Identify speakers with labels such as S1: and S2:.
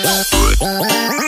S1: Oh,